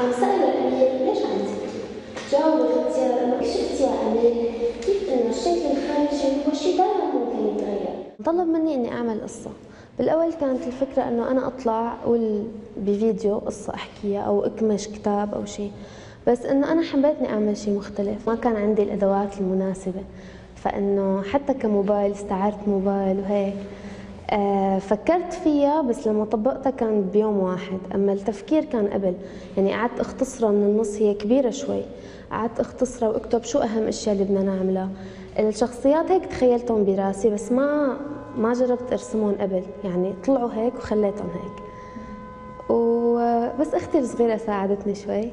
عم سألوا الأمير ليش عم تبكي؟ جاوبوا الاختيار إنه إيش اختيار أمير؟ كيف إنه الشيء الخارجي هو شيء دائما ممكن يتغير؟ طلب مني إني أعمل قصة بالأول كانت الفكرة إنه أنا أطلع وال... بفيديو قصة أحكيها أو أكمش كتاب أو شيء بس إنه أنا حبيت إني أعمل شيء مختلف ما كان عندي الأدوات المناسبة فإنه حتى كموبايل استعرت موبايل وهيك فكرت فيها بس لما طبقتها كان بيوم واحد. أما التفكير كان قبل. يعني قعدت اختصرها من النص هي كبيرة شوي. قعدت اختصرها وأكتب شو أهم أشياء اللي بدنا نعملها. الشخصيات هيك تخيلتهم براسي بس ما ما جربت أرسمهم قبل. يعني طلعوا هيك وخليتهم هيك. وبس أختي الصغيرة ساعدتني شوي.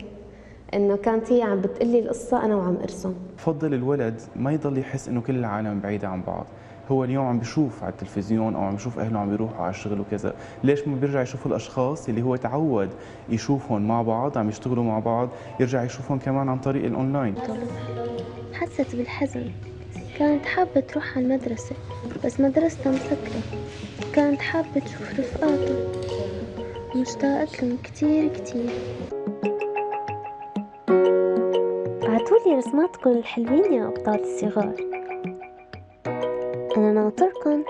إنه كانت هي عم بتقلي القصة أنا وعم أرسم. بفضل الولد ما يضل يحس إنه كل العالم بعيده عن بعض. هو اليوم عم بيشوف على التلفزيون أو عم بيشوف أهله عم بيروحوا على الشغل وكذا. ليش ما بيرجع يشوف الأشخاص اللي هو تعود يشوفهم مع بعض عم يشتغلوا مع بعض يرجع يشوفهم كمان عن طريق الأونلاين؟ حست بالحزن. كانت حابة تروح على المدرسة بس مدرستها مسكرة. كانت حابة تشوف رفقاتها. مشتاقة لهم كتير كتير. بعتولي رسماتكم الحلوين يا أبطال الصغار. أنا ناطركم.